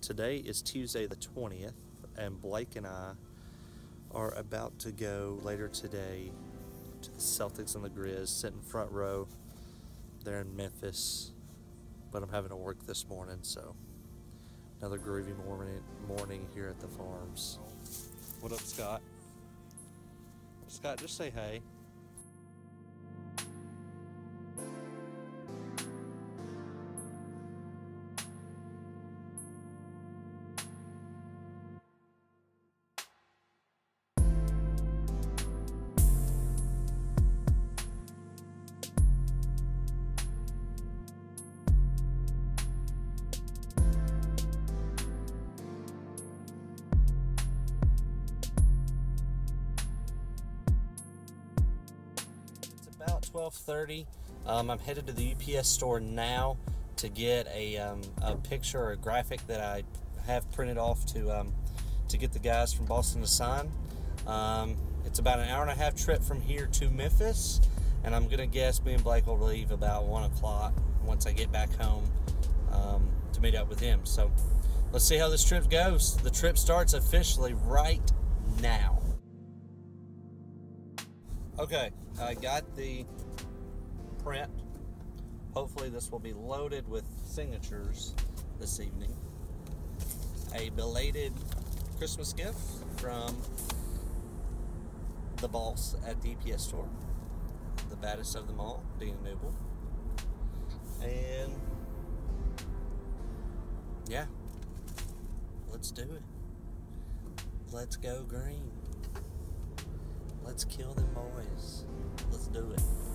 today is Tuesday the 20th, and Blake and I are about to go later today to the Celtics and the Grizz, sitting front row They're in Memphis. But I'm having to work this morning, so another groovy morning morning here at the farms. What up, Scott? Scott, just say hey. 12:30. Um, I'm headed to the UPS store now to get a, um, a picture or a graphic that I have printed off to um, to get the guys from Boston to sign. Um, it's about an hour and a half trip from here to Memphis, and I'm gonna guess me and Blake will leave about one o'clock once I get back home um, to meet up with him. So let's see how this trip goes. The trip starts officially right now. Okay, I got the print. Hopefully, this will be loaded with signatures this evening. A belated Christmas gift from the boss at the UPS store, the baddest of them all, being Noble. And yeah, let's do it. Let's go green. Let's kill them boys. Let's do it.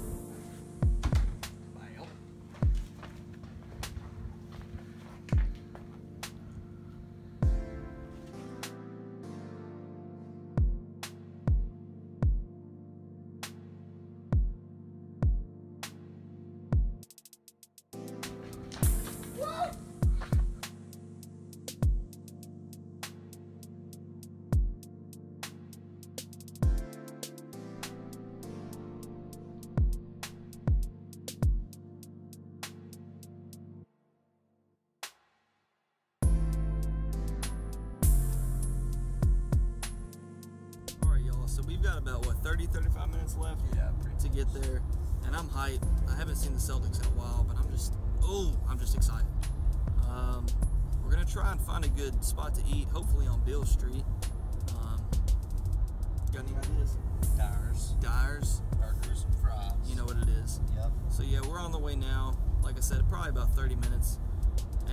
30, 35 minutes left. Yeah, to get there, and I'm hyped. I haven't seen the Celtics in a while, but I'm just oh, I'm just excited. Um, we're gonna try and find a good spot to eat, hopefully on Beale Street. Um, got any ideas? Tires, Dyers, burgers, and fries. you know what it is. Yep. So yeah, we're on the way now. Like I said, probably about 30 minutes,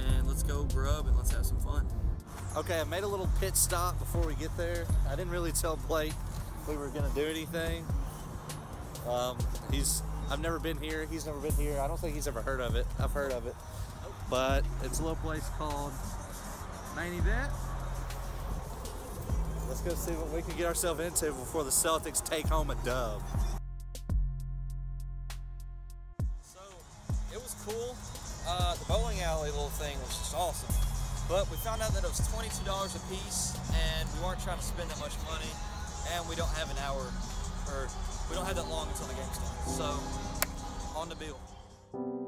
and let's go grub and let's have some fun. Okay, I made a little pit stop before we get there. I didn't really tell Blake we were gonna do anything. Um, he's I've never been here. He's never been here. I don't think he's ever heard of it. I've heard of it, but it's a little place called Main Event. Let's go see what we can get ourselves into before the Celtics take home a dub. So it was cool. Uh, the bowling alley little thing was just awesome. But we found out that it was $22 a piece, and we weren't trying to spend that much money, and we don't have an hour, or we don't have that long until the game starts. So, on the Beale.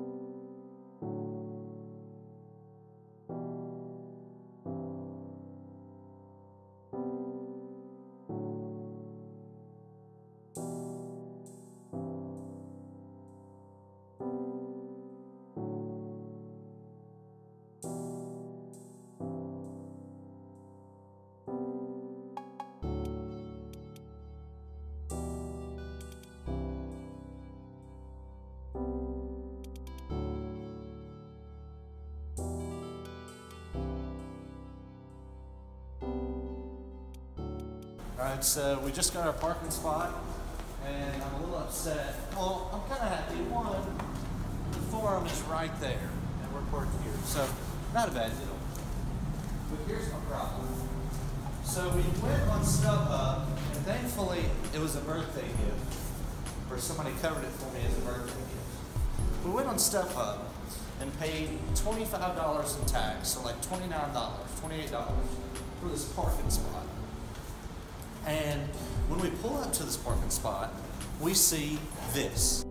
All right, so we just got our parking spot, and I'm a little upset. Well, I'm kind of happy. One, the forum is right there, and we're parked here, so not a bad deal. But here's my problem. So we went on StubHub, and thankfully it was a birthday gift, or somebody covered it for me as a birthday gift. We went on StubHub and paid $25 in tax, so like $29, $28 for this parking spot. And when we pull up to this parking spot, we see this.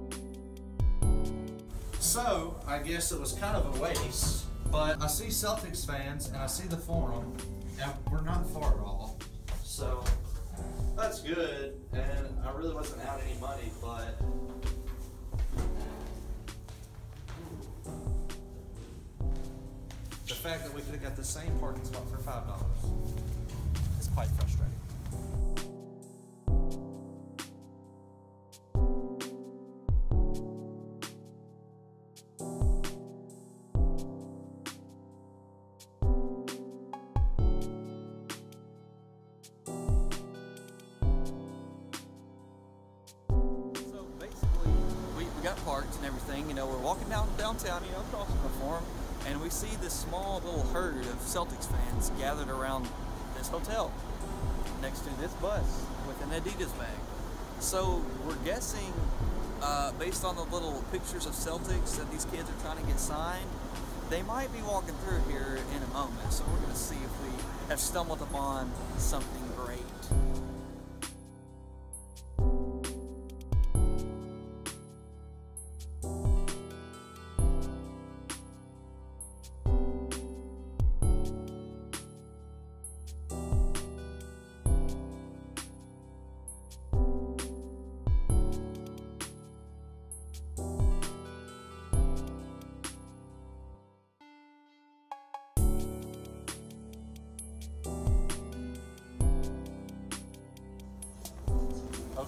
So I guess it was kind of a waste But I see Celtics fans and I see the forum, and we're not far at all. So that's good. And I really wasn't out any money, but. The fact that we could have got the same parking spot for five dollars is quite frustrating. And everything. You know, we're walking down downtown, you know, crossing the forum, and we see this small little herd of Celtics fans gathered around this hotel next to this bus with an Adidas bag. So we're guessing, uh, based on the little pictures of Celtics that these kids are trying to get signed, they might be walking through here in a moment. So we're gonna see if we have stumbled upon something great.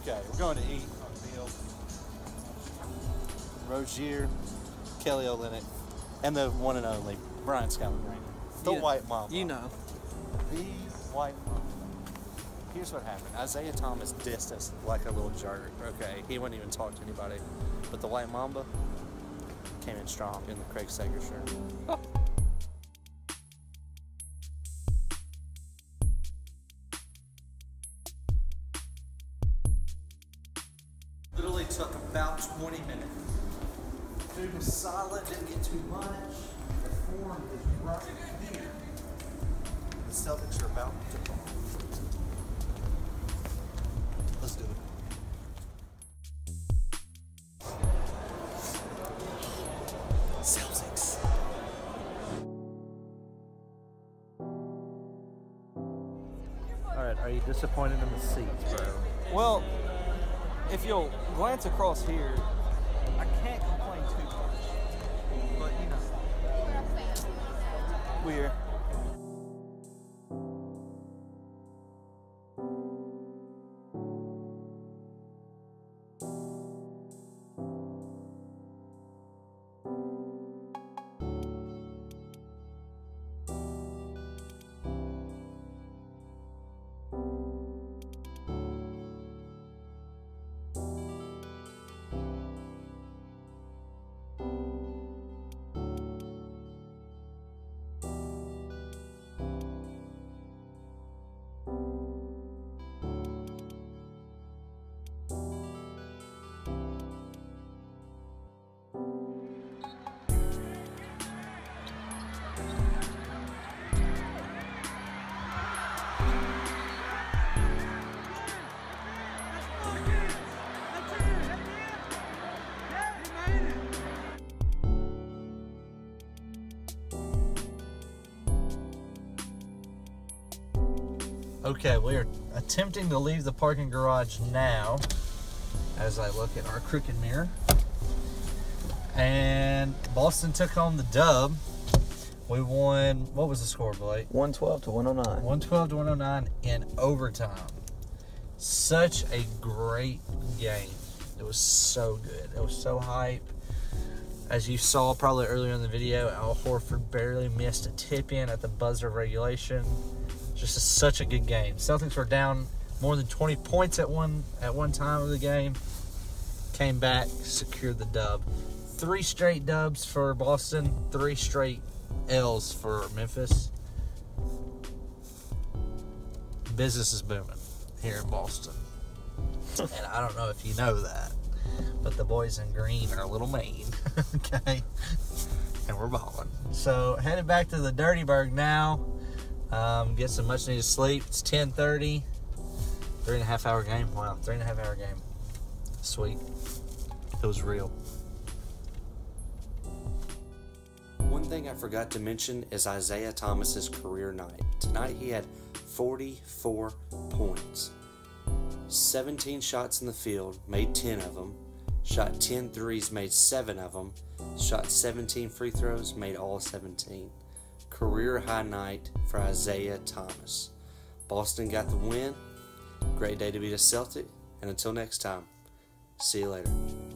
Okay, we're going to eat on Beale. Rozier, Kelly Olynyk, and the one and only Brian Scalabrine. The You- White Mamba. You know. The White Mamba. Here's what happened. Isaiah Thomas dissed us like a little jerk. Okay, he wouldn't even talk to anybody. But the White Mamba came in strong in the Craig Sager shirt. took about 20 minutes. Food was solid, didn't get too much. The form is right here. The Celtics are about to fall. Let's do it. Celtics. All right, are you disappointed in the seats, bro? Well, if you'll glance across here, I can't complain too much. But you know, we're Okay, we are attempting to leave the parking garage now as I look at our crooked mirror. And Boston took home the dub. We won, what was the score, Blake? 112 to 109. 112 to 109 in overtime. Such a great game. It was so good. It was so hype. As you saw probably earlier in the video, Al Horford barely missed a tip in at the buzzer of regulation. Just a, such a good game. Celtics were down more than 20 points at one at one time of the game. Came back, secured the dub. Three straight dubs for Boston, three straight L's for Memphis. Business is booming here in Boston. and I don't know if you know that, but the boys in green are a little mean. okay. And we're balling. So headed back to the Dirty Burg now. Um, get some much needed sleep. It's 10:30. Three and a half hour game. Wow, three and a half hour game. Sweet. It was real. one thing I forgot to mention is Isaiah Thomas's career night. Tonight he had 44 points. 17 shots in the field, made 10 of them. Shot 10 threes, made 7 of them. Shot 17 free throws, made all 17. Career high night for Isaiah Thomas. Boston got the win. Great day to be a Celtic. And until next time, see you later.